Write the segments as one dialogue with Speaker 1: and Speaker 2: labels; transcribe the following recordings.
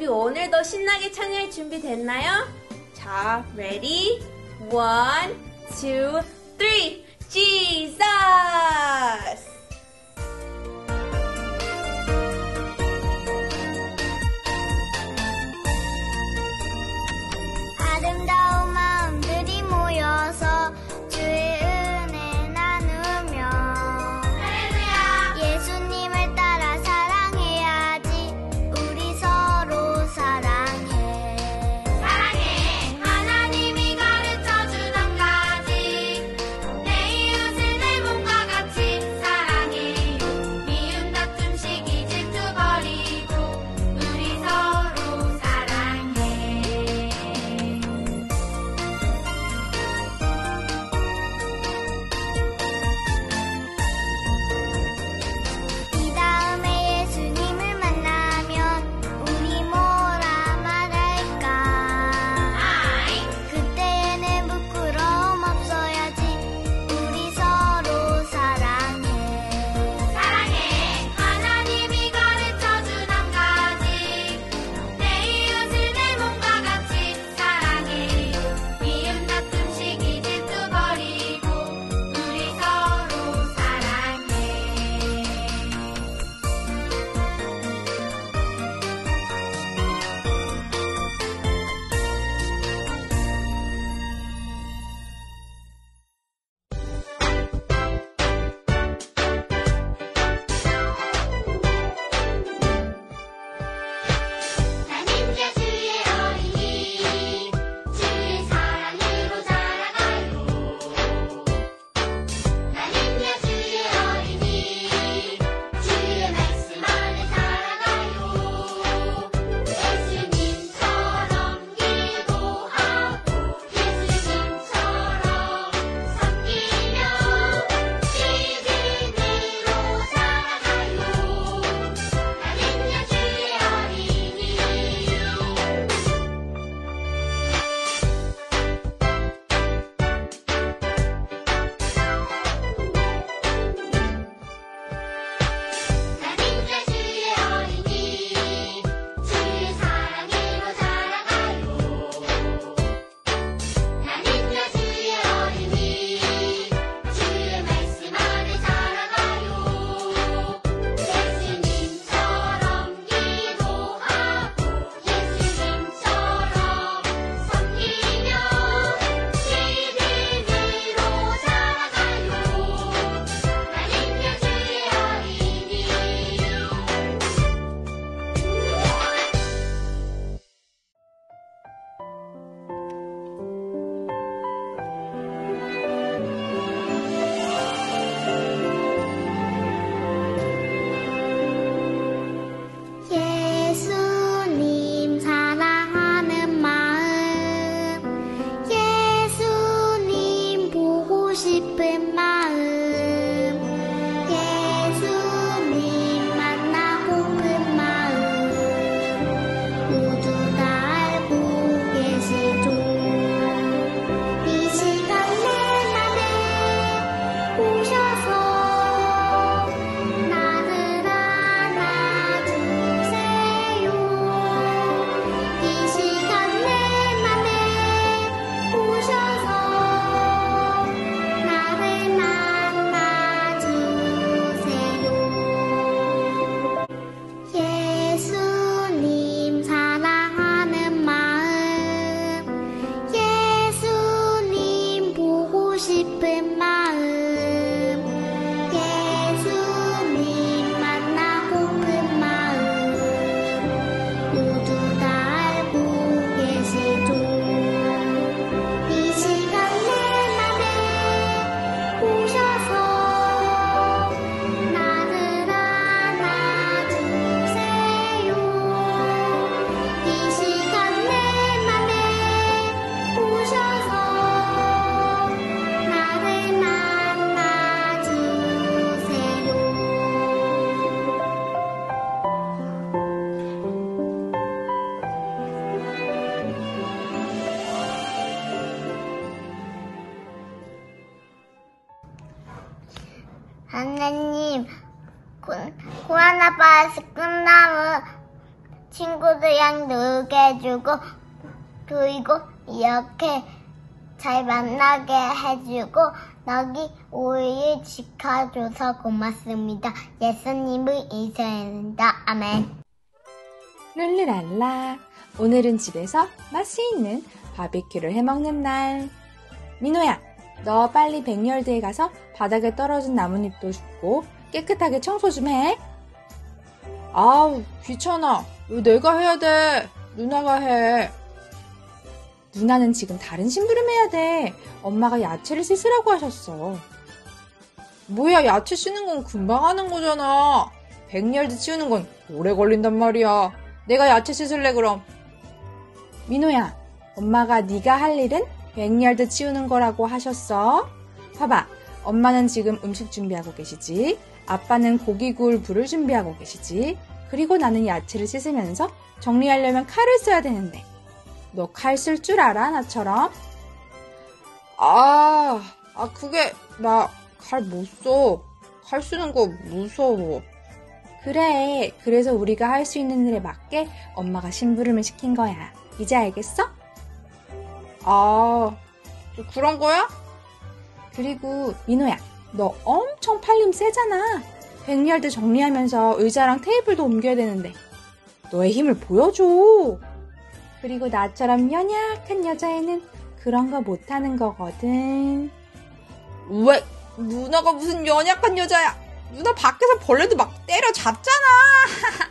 Speaker 1: 우리 오늘도 신나게 찬양할 준비 됐나요? 자, ready? One, two, three. Jesus! 친구들이랑 놀게 해주고 그리고 이렇게 잘 만나게 해주고 너기 우리를 지켜줘서 고맙습니다. 예수님을 인사합니다. 아멘.
Speaker 2: 룰루랄라. 오늘은 집에서 맛있는 바비큐를 해먹는 날. 민호야, 너 빨리 백열대에 가서 바닥에 떨어진 나뭇잎도 줍고 깨끗하게 청소 좀 해. 아우, 귀찮아. 왜 내가 해야 돼? 누나가 해. 누나는 지금 다른 심부름 해야 돼. 엄마가 야채를 씻으라고 하셨어. 뭐야, 야채 씻는 건 금방 하는 거잖아. 백열대 치우는 건 오래 걸린단 말이야. 내가 야채 씻을래 그럼. 민호야, 엄마가 네가 할 일은 백열대 치우는 거라고 하셨어. 봐봐, 엄마는 지금 음식 준비하고 계시지. 아빠는 고기 구울 불을 준비하고 계시지. 그리고 나는 야채를 씻으면서 정리하려면 칼을 써야 되는데. 너 칼 쓸 줄 알아, 나처럼? 아, 아, 그게, 나 칼 못 써. 칼 쓰는 거 무서워. 그래, 그래서 우리가 할 수 있는 일에 맞게 엄마가 심부름을 시킨 거야. 이제 알겠어? 아, 그런 거야? 그리고 민호야, 너 엄청 팔림 세잖아. 백열대 정리하면서 의자랑 테이블도 옮겨야 되는데 너의 힘을 보여줘. 그리고 나처럼 연약한 여자애는 그런 거 못하는 거거든. 왜? 누나가 무슨 연약한 여자야? 누나 밖에서 벌레도 막 때려 잡잖아.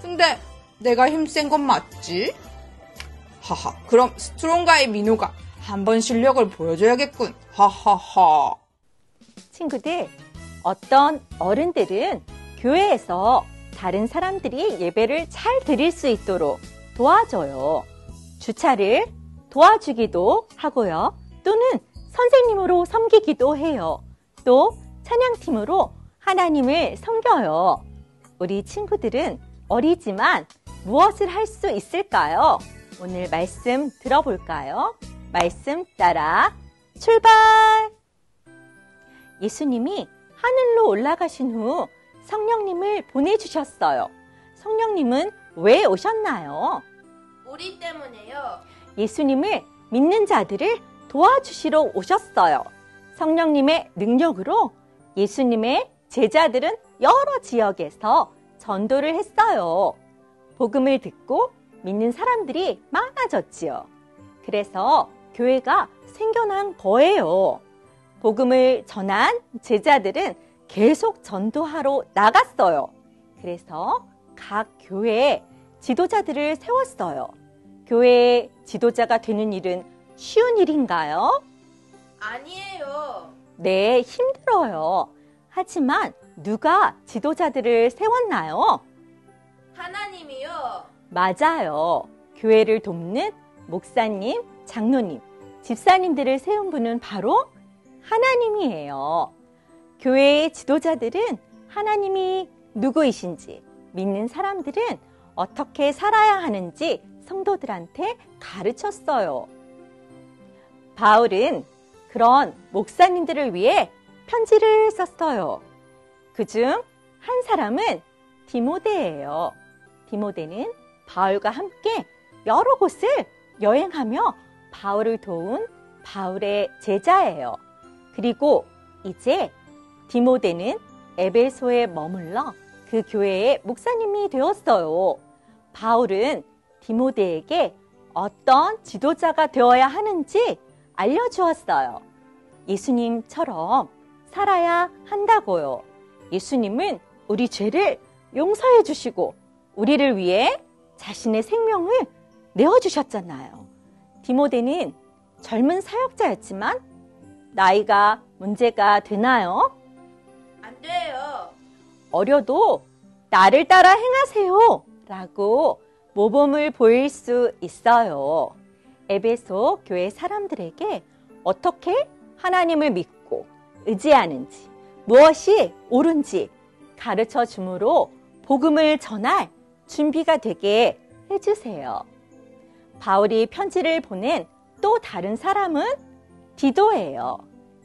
Speaker 2: 근데 내가 힘센 건 맞지? 하하, 그럼 스트롱가의 민호가 한번 실력을 보여줘야겠군. 하하하.
Speaker 3: 친구들, 어떤 어른들은 교회에서 다른 사람들이 예배를 잘 드릴 수 있도록 도와줘요. 주차를 도와주기도 하고요. 또는 선생님으로 섬기기도 해요. 또 찬양팀으로 하나님을 섬겨요. 우리 친구들은 어리지만 무엇을 할 수 있을까요? 오늘 말씀 들어볼까요? 말씀 따라 출발! 예수님이 하늘로 올라가신 후 성령님을 보내주셨어요. 성령님은 왜 오셨나요?
Speaker 2: 우리 때문에요.
Speaker 3: 예수님을 믿는 자들을 도와주시러 오셨어요. 성령님의 능력으로 예수님의 제자들은 여러 지역에서 전도를 했어요. 복음을 듣고 믿는 사람들이 많아졌지요. 그래서 교회가 생겨난 거예요. 복음을 전한 제자들은 계속 전도하러 나갔어요. 그래서 각 교회에 지도자들을 세웠어요. 교회의 지도자가 되는 일은 쉬운 일인가요?
Speaker 2: 아니에요.
Speaker 3: 네, 힘들어요. 하지만 누가 지도자들을 세웠나요?
Speaker 2: 하나님이요.
Speaker 3: 맞아요. 교회를 돕는 목사님, 장로님, 집사님들을 세운 분은 바로 하나님이에요. 교회의 지도자들은 하나님이 누구이신지 믿는 사람들은 어떻게 살아야 하는지 성도들한테 가르쳤어요. 바울은 그런 목사님들을 위해 편지를 썼어요. 그 중 한 사람은 디모데예요. 디모데는 바울과 함께 여러 곳을 여행하며 바울을 도운 바울의 제자예요. 그리고 이제 디모데는 에베소에 머물러 그 교회의 목사님이 되었어요. 바울은 디모데에게 어떤 지도자가 되어야 하는지 알려주었어요. 예수님처럼 살아야 한다고요. 예수님은 우리 죄를 용서해 주시고 우리를 위해 자신의 생명을 내어주셨잖아요. 디모데는 젊은 사역자였지만 나이가 문제가 되나요?
Speaker 2: 안 돼요.
Speaker 3: 어려도 나를 따라 행하세요. 라고 모범을 보일 수 있어요. 에베소 교회 사람들에게 어떻게 하나님을 믿고 의지하는지, 무엇이 옳은지 가르쳐 주므로 복음을 전할 준비가 되게 해주세요. 바울이 편지를 보낸 또 다른 사람은 디도예요.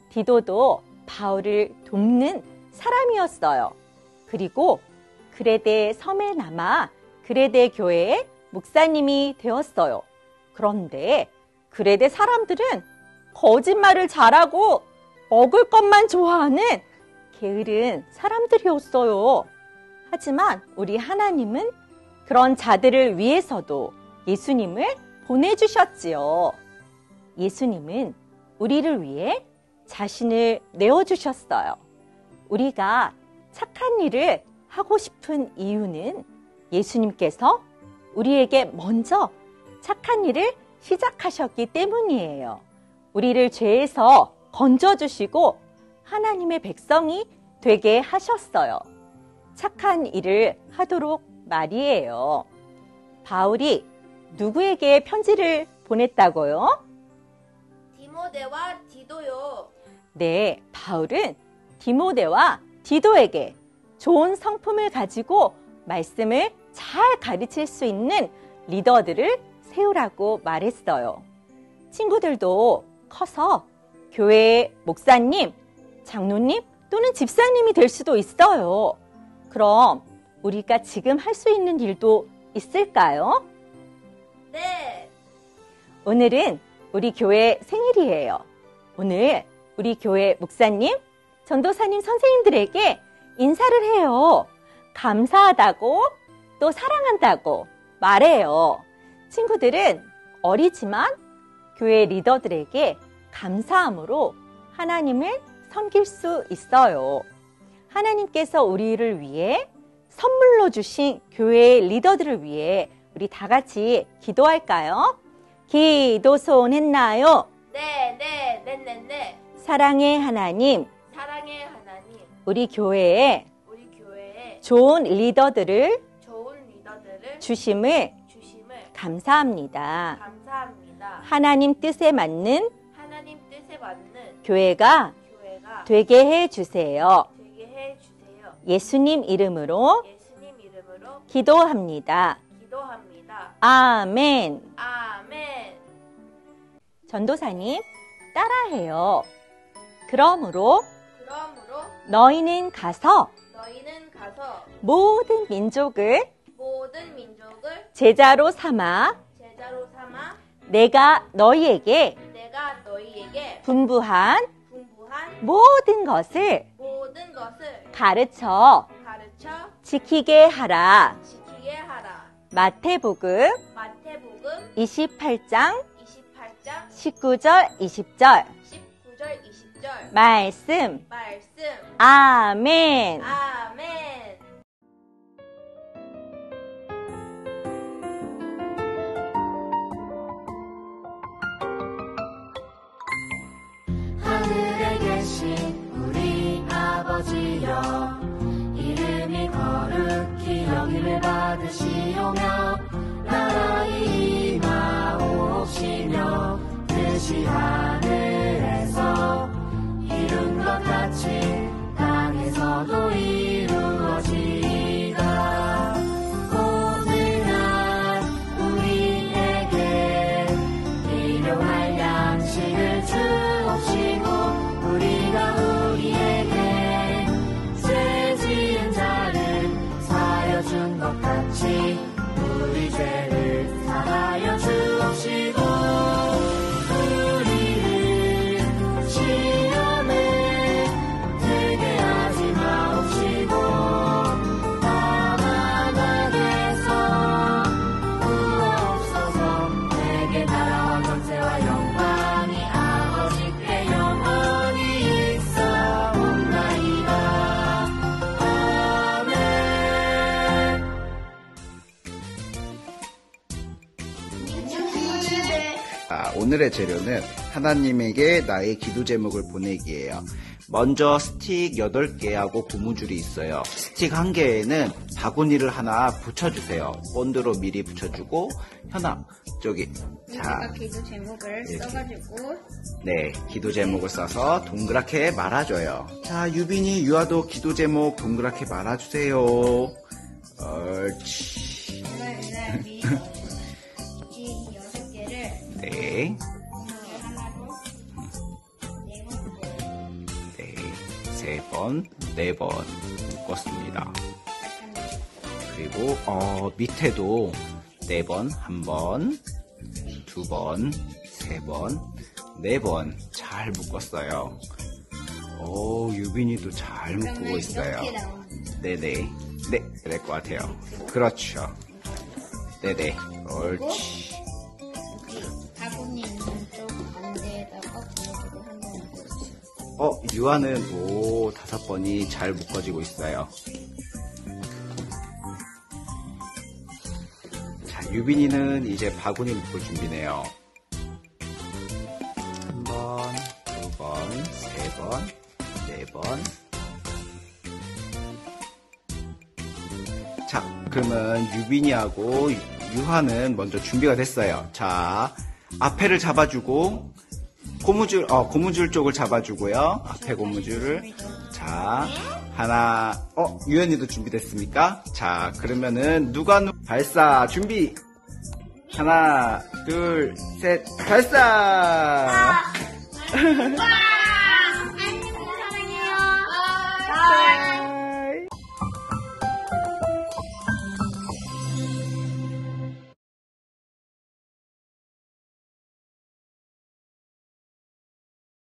Speaker 3: 디도도 바울을 돕는 사람이었어요. 그리고 그레데 섬에 남아 그레데 교회의 목사님이 되었어요. 그런데 그레데 사람들은 거짓말을 잘하고 먹을 것만 좋아하는 게으른 사람들이었어요. 하지만 우리 하나님은 그런 자들을 위해서도 예수님을 보내주셨지요. 예수님은 우리를 위해 자신을 내어주셨어요. 우리가 착한 일을 하고 싶은 이유는 예수님께서 우리에게 먼저 착한 일을 시작하셨기 때문이에요. 우리를 죄에서 건져주시고 하나님의 백성이 되게 하셨어요. 착한 일을 하도록 말이에요. 바울이 누구에게 편지를 보냈다고요?
Speaker 4: 디모데와 디도요.
Speaker 3: 네, 바울은 디모데와 디도에게 좋은 성품을 가지고 말씀을 잘 가르칠 수 있는 리더들을 세우라고 말했어요. 친구들도 커서 교회 목사님, 장로님 또는 집사님이 될 수도 있어요. 그럼 우리가 지금 할 수 있는 일도 있을까요?
Speaker 4: 네.
Speaker 3: 오늘은 우리 교회 생일이에요. 오늘 우리 교회 목사님, 전도사님 선생님들에게 인사를 해요. 감사하다고 또 사랑한다고 말해요. 친구들은 어리지만 교회 리더들에게 감사함으로 하나님을 섬길 수 있어요. 하나님께서 우리를 위해 선물로 주신 교회 리더들을 위해 우리 다 같이 기도할까요? 기도손 했나요?
Speaker 4: 네, 네, 네, 네, 네.
Speaker 3: 사랑의 하나님,
Speaker 4: 사랑의 하나님,
Speaker 3: 우리 교회에
Speaker 4: 우리 교회에
Speaker 3: 좋은 리더들을
Speaker 4: 좋은 리더들을
Speaker 3: 주심을
Speaker 4: 주심을
Speaker 3: 감사합니다.
Speaker 4: 감사합니다.
Speaker 3: 하나님 뜻에 맞는
Speaker 4: 하나님 뜻에 맞는
Speaker 3: 교회가
Speaker 4: 교회가
Speaker 3: 되게 해 주세요.
Speaker 4: 되게 해 주세요.
Speaker 3: 예수님 이름으로
Speaker 4: 예수님 이름으로
Speaker 3: 기도합니다.
Speaker 4: 기도합니다.
Speaker 3: 아멘.
Speaker 4: 아멘.
Speaker 3: 전도사님, 따라해요. 그러므로
Speaker 4: 그러므로
Speaker 3: 너희는 가서
Speaker 4: 너희는 가서
Speaker 3: 모든 민족을
Speaker 4: 모든 민족을
Speaker 3: 제자로 삼아
Speaker 4: 제자로 삼아
Speaker 3: 내가 너희에게
Speaker 4: 내가 너희에게
Speaker 3: 분부한
Speaker 4: 분부한
Speaker 3: 모든 것을
Speaker 4: 모든 것을
Speaker 3: 가르쳐
Speaker 4: 가르쳐
Speaker 3: 지키게 하라.
Speaker 4: 지키게 하라.
Speaker 3: 마태복음
Speaker 4: 마태복음
Speaker 3: 28장
Speaker 4: 28장
Speaker 3: 19절 20절
Speaker 4: 19절 20절
Speaker 3: 말씀
Speaker 4: 말씀
Speaker 3: 아멘.
Speaker 4: 아멘.
Speaker 5: 하늘에 계신 우리 아버지여 받으시 아,
Speaker 6: 오늘의 재료는 하나님에게 나의 기도 제목을 보내기예요. 먼저 스틱 8개하고 고무줄이 있어요. 스틱 1개에는 바구니를 하나 붙여주세요. 본드로 미리 붙여주고 현아 저기 자
Speaker 7: 기도 제목을
Speaker 6: 이렇게.
Speaker 7: 써가지고
Speaker 6: 네, 기도 제목을 써서 동그랗게 말아줘요. 자, 유빈이, 유아도 기도 제목 동그랗게 말아주세요. 옳지. 네,
Speaker 7: 네,
Speaker 6: 세 번, 네 번 묶었습니다. 그리고 어 밑에도 네 번, 한 번, 두 번, 세 번, 네 번 잘 묶었어요. 오 유빈이도 잘 묶고 있어요. 네네. 네, 될 것 같아요. 그렇죠. 네네. 옳지.
Speaker 7: 어,
Speaker 6: 유아는 오, 다섯 번이 잘 묶어지고 있어요. 자, 유빈이는 이제 바구니 묶을 준비네요. 한 번, 두 번, 세 번, 네 번. 자, 그러면 유빈이하고 유하는 먼저 준비가 됐어요. 자, 앞에를 잡아주고, 고무줄, 어, 고무줄 쪽을 잡아주고요. 앞에 고무줄을. 자, 하나, 어, 유연이도 준비됐습니까? 자, 그러면은, 누가 누, 발사, 준비! 하나, 둘, 셋, 발사! 아,